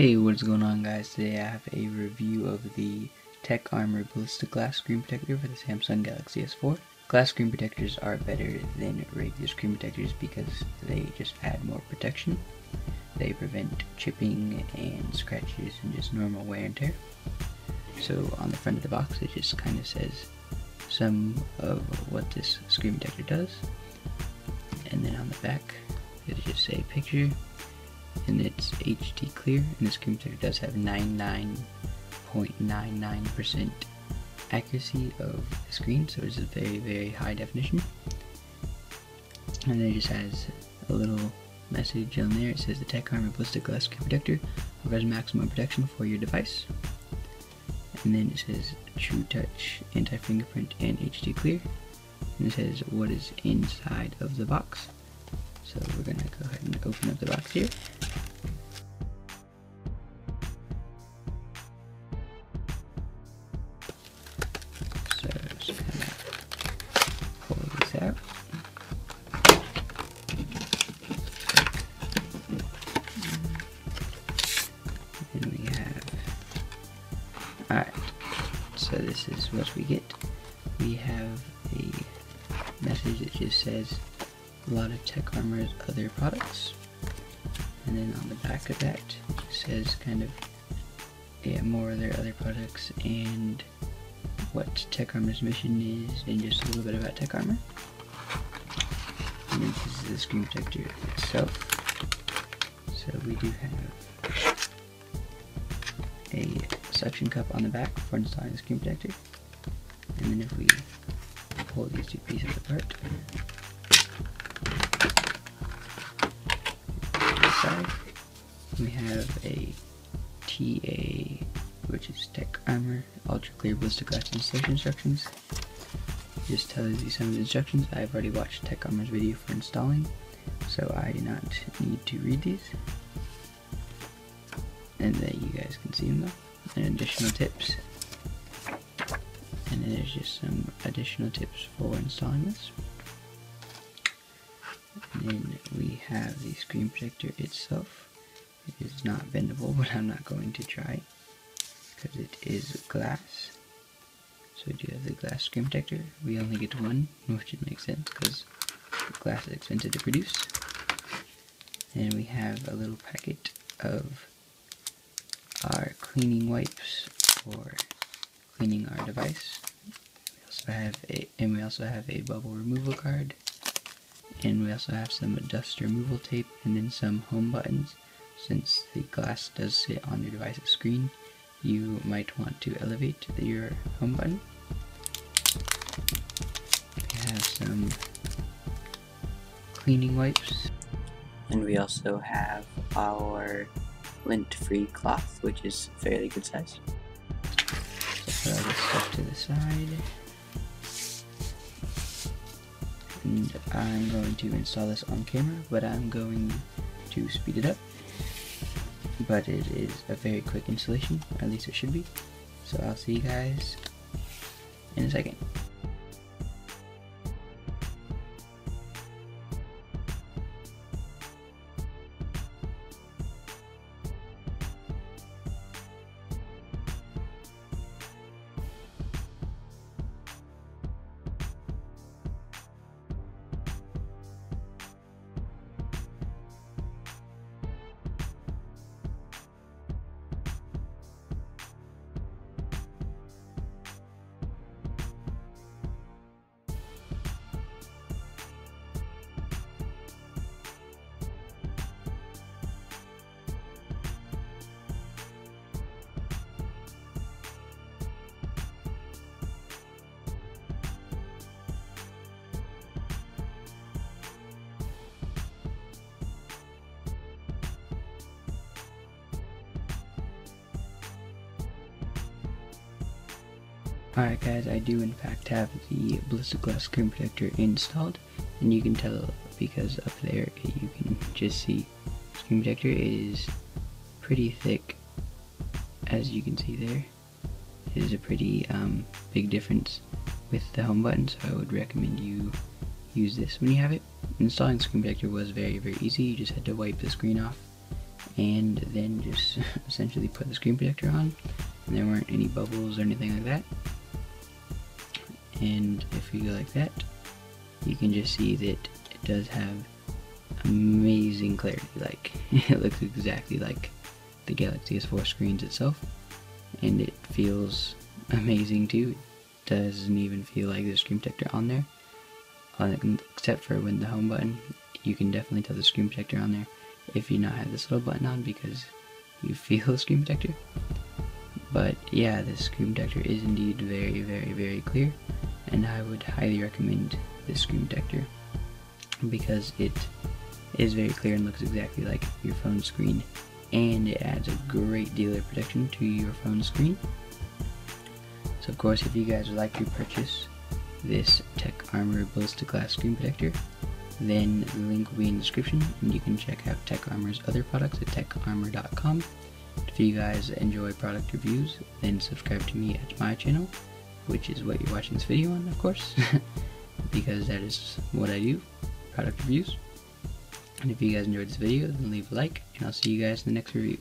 Hey, what's going on guys? Today I have a review of the Tech Armor Ballistic Glass Screen Protector for the Samsung Galaxy S4. Glass screen protectors are better than regular screen protectors because they just add more protection. They prevent chipping and scratches and just normal wear and tear. So on the front of the box it just kind of says some of what this screen protector does. And then on the back it just say picture and it's HD clear and this screen protector does have 99.99% accuracy of the screen so it's a very very high definition. And then it just has a little message on there. It says the Tech Armor Ballistic Glass Screen Protector offers maximum protection for your device. And then it says True Touch anti-fingerprint and HD clear. And it says what is inside of the box so we're gonna go ahead and open up the box here So just kind of pull this out. And we have, alright, so this is what we get. We have a message that just says a lot of Tech Armor's other products. And then on the back of that, says kind of yeah, more of their other products and what Tech Armor's mission is and just a little bit about Tech Armor. And then this is the screen protector itself. So we do have a suction cup on the back for installing the screen protector. And then if we pull these two pieces apart, side, we have a TA which is Tech Armor Ultra Clear Ballistic Glass Installation Instructions. It just tells you some of the instructions. I've already watched Tech Armor's video for installing, so I do not need to read these. And then you guys can see them though. And additional tips. And then there's just some additional tips for installing this. Then we have the screen protector itself. It is not bendable, but I'm not going to try because it is glass. So we do have the glass screen protector. We only get one, which makes sense because glass is expensive to produce. And we have a little packet of our cleaning wipes for cleaning our device. We also have a, and we also have a bubble removal card. And we also have some dust removal tape and then some home buttons since the glass does sit on your device's screen you might want to elevate your home button. We have some cleaning wipes. And we also have our lint-free cloth, which is fairly good size. So put all this stuff to the side. And I'm going to install this on camera, but I'm going to speed it up but it is a very quick installation, at least it should be. So I'll see you guys in a second. Alright guys, I do in fact have the ballistic glass screen protector installed and you can tell because up there you can just see screen protector is pretty thick as you can see there. It is a pretty um, big difference with the home button so I would recommend you use this when you have it. Installing screen protector was very very easy, you just had to wipe the screen off and then just essentially put the screen protector on and there weren't any bubbles or anything like that and if you go like that you can just see that it does have amazing clarity like it looks exactly like the Galaxy S4 screens itself and it feels amazing too. It doesn't even feel like there's screen protector on there except for when the home button you can definitely tell the screen protector on there if you not have this little button on because you feel the screen protector. But yeah the screen protector is indeed very very very clear and I would highly recommend this screen protector because it is very clear and looks exactly like your phone screen and it adds a great deal of protection to your phone screen. So of course if you guys would like to purchase this Tech Armor Ballistic Glass Screen Protector then the link will be in the description and you can check out Tech Armor's other products at techarmor.com if you guys enjoy product reviews then subscribe to me at my channel which is what you're watching this video on, of course, because that is what I do, product reviews. And if you guys enjoyed this video, then leave a like, and I'll see you guys in the next review.